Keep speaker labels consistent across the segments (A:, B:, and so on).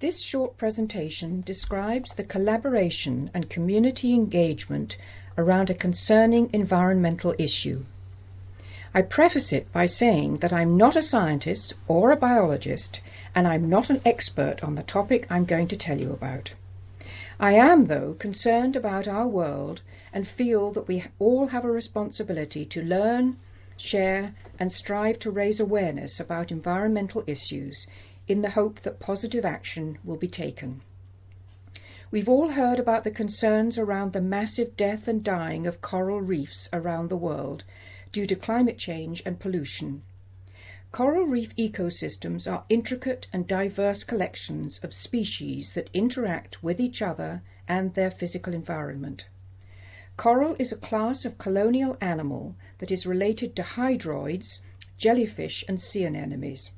A: This short presentation describes the collaboration and community engagement around a concerning environmental issue. I preface it by saying that I'm not a scientist or a biologist, and I'm not an expert on the topic I'm going to tell you about. I am, though, concerned about our world and feel that we all have a responsibility to learn, share, and strive to raise awareness about environmental issues in the hope that positive action will be taken. We've all heard about the concerns around the massive death and dying of coral reefs around the world due to climate change and pollution. Coral reef ecosystems are intricate and diverse collections of species that interact with each other and their physical environment. Coral is a class of colonial animal that is related to hydroids, jellyfish, and sea anemones.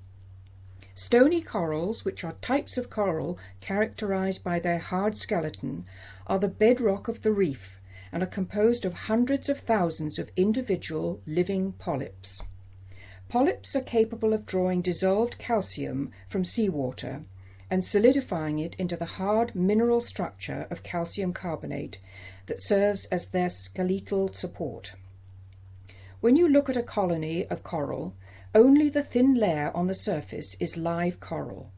A: Stony corals, which are types of coral characterized by their hard skeleton, are the bedrock of the reef and are composed of hundreds of thousands of individual living polyps. Polyps are capable of drawing dissolved calcium from seawater and solidifying it into the hard mineral structure of calcium carbonate that serves as their skeletal support. When you look at a colony of coral, only the thin layer on the surface is live coral.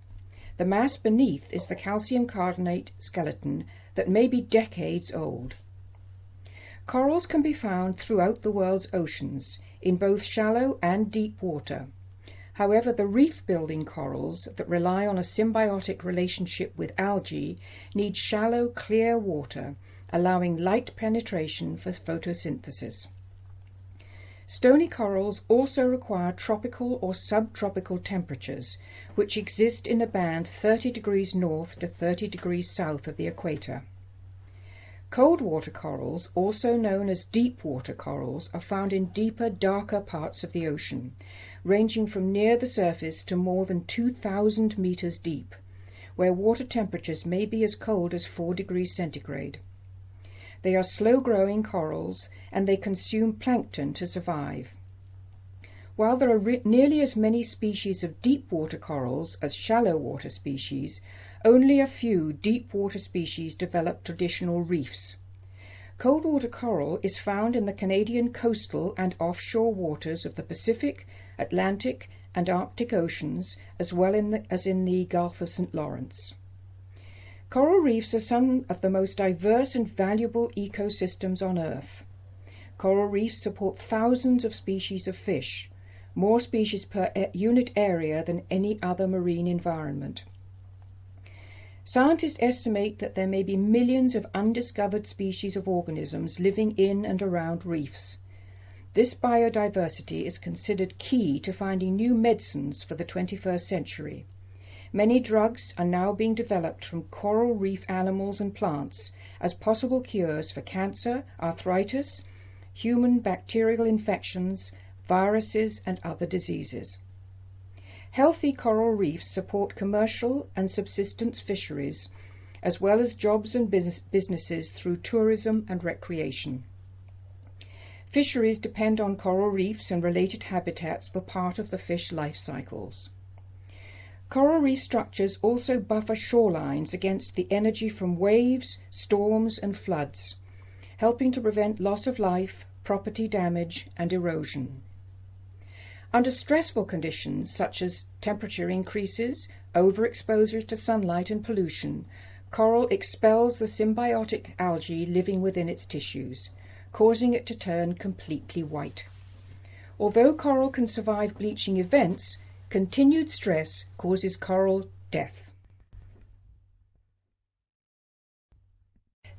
A: The mass beneath is the calcium carbonate skeleton that may be decades old. Corals can be found throughout the world's oceans, in both shallow and deep water. However, the reef building corals that rely on a symbiotic relationship with algae need shallow, clear water, allowing light penetration for photosynthesis. Stony corals also require tropical or subtropical temperatures, which exist in a band 30 degrees north to 30 degrees south of the equator. Cold water corals, also known as deep water corals, are found in deeper, darker parts of the ocean, ranging from near the surface to more than 2,000 meters deep, where water temperatures may be as cold as 4 degrees centigrade. They are slow growing corals and they consume plankton to survive. While there are re- nearly as many species of deep water corals as shallow water species, only a few deep water species develop traditional reefs. Cold water coral is found in the Canadian coastal and offshore waters of the Pacific, Atlantic, and Arctic Oceans, as well in the, as in the Gulf of St. Lawrence. Coral reefs are some of the most diverse and valuable ecosystems on Earth. Coral reefs support thousands of species of fish, more species per unit area than any other marine environment. Scientists estimate that there may be millions of undiscovered species of organisms living in and around reefs. This biodiversity is considered key to finding new medicines for the 21st century. Many drugs are now being developed from coral reef animals and plants as possible cures for cancer, arthritis, human bacterial infections, viruses, and other diseases. Healthy coral reefs support commercial and subsistence fisheries, as well as jobs and businesses through tourism and recreation. Fisheries depend on coral reefs and related habitats for part of the fish life cycles. Coral reef structures also buffer shorelines against the energy from waves, storms, and floods, helping to prevent loss of life, property damage, and erosion. Under stressful conditions such as temperature increases, overexposure to sunlight, and pollution, coral expels the symbiotic algae living within its tissues, causing it to turn completely white. Although coral can survive bleaching events, Continued stress causes coral death.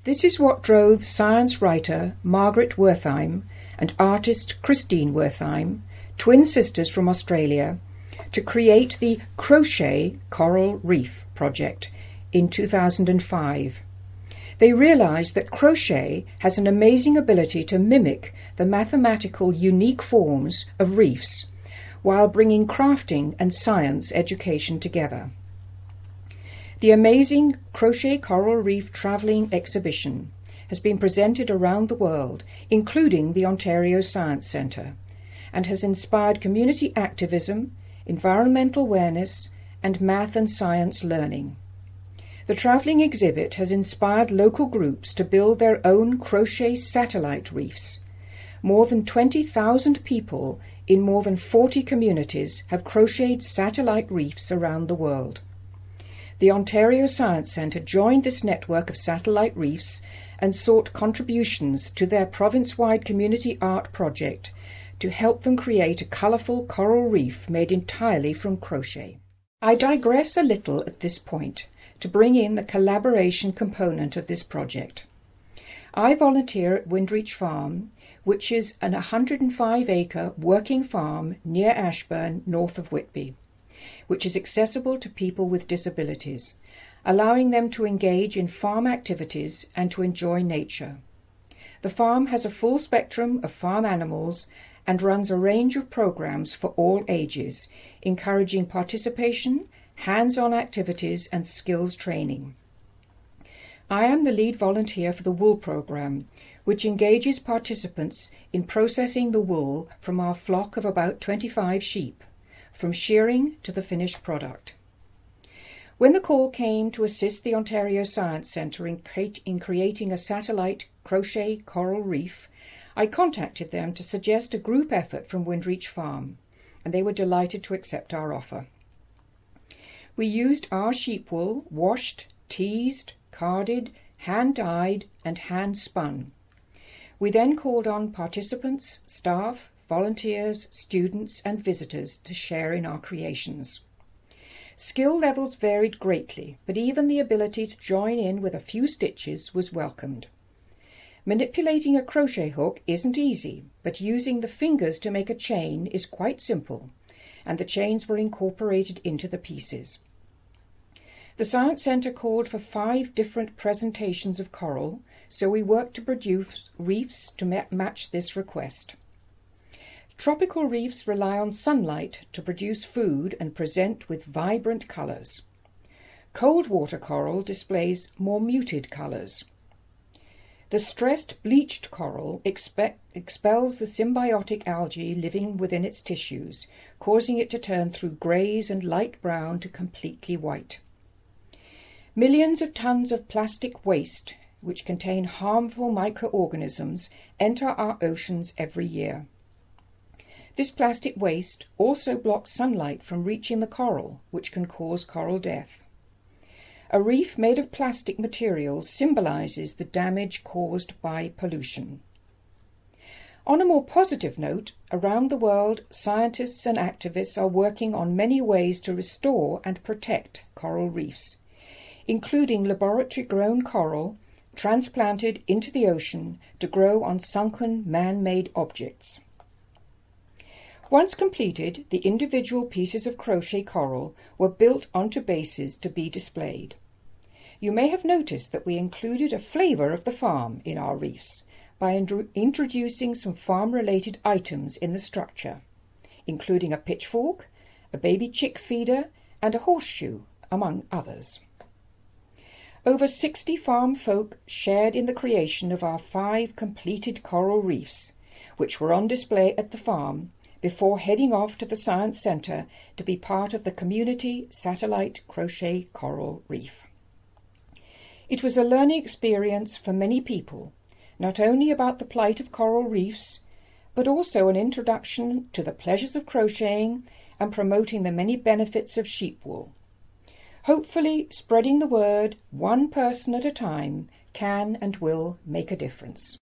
A: This is what drove science writer Margaret Wertheim and artist Christine Wertheim, twin sisters from Australia, to create the Crochet Coral Reef project in 2005. They realized that crochet has an amazing ability to mimic the mathematical unique forms of reefs while bringing crafting and science education together. The amazing Crochet Coral Reef Travelling Exhibition has been presented around the world, including the Ontario Science Centre, and has inspired community activism, environmental awareness, and math and science learning. The travelling exhibit has inspired local groups to build their own crochet satellite reefs. More than 20,000 people in more than 40 communities have crocheted satellite reefs around the world. The Ontario Science Centre joined this network of satellite reefs and sought contributions to their province-wide community art project to help them create a colourful coral reef made entirely from crochet. I digress a little at this point to bring in the collaboration component of this project. I volunteer at Windreach Farm, which is an 105 acre working farm near Ashburn, north of Whitby, which is accessible to people with disabilities, allowing them to engage in farm activities and to enjoy nature. The farm has a full spectrum of farm animals and runs a range of programs for all ages, encouraging participation hands-on activities and skills training. I am the lead volunteer for the wool program, which engages participants in processing the wool from our flock of about 25 sheep, from shearing to the finished product. When the call came to assist the Ontario Science Centre in, in, creating a satellite crochet coral reef, I contacted them to suggest a group effort from Windreach Farm, and they were delighted to accept our offer. We used our sheep wool, washed, teased, carded, hand dyed, and hand spun. We then called on participants, staff, volunteers, students, and visitors to share in our creations. Skill levels varied greatly, but even the ability to join in with a few stitches was welcomed. Manipulating a crochet hook isn't easy, but using the fingers to make a chain is quite simple, and the chains were incorporated into the pieces. The Science Centre called for five different presentations of coral, so we worked to produce reefs to ma- match this request. Tropical reefs rely on sunlight to produce food and present with vibrant colours. Cold water coral displays more muted colours. The stressed bleached coral expe- expels the symbiotic algae living within its tissues, causing it to turn through greys and light brown to completely white. Millions of tons of plastic waste, which contain harmful microorganisms, enter our oceans every year. This plastic waste also blocks sunlight from reaching the coral, which can cause coral death. A reef made of plastic materials symbolizes the damage caused by pollution. On a more positive note, around the world, scientists and activists are working on many ways to restore and protect coral reefs including laboratory grown coral transplanted into the ocean to grow on sunken man made objects. Once completed, the individual pieces of crochet coral were built onto bases to be displayed. You may have noticed that we included a flavour of the farm in our reefs by introducing some farm related items in the structure, including a pitchfork, a baby chick feeder, and a horseshoe, among others. Over 60 farm folk shared in the creation of our five completed coral reefs, which were on display at the farm before heading off to the Science Centre to be part of the Community Satellite Crochet Coral Reef. It was a learning experience for many people, not only about the plight of coral reefs, but also an introduction to the pleasures of crocheting and promoting the many benefits of sheep wool. Hopefully, spreading the word one person at a time can and will make a difference.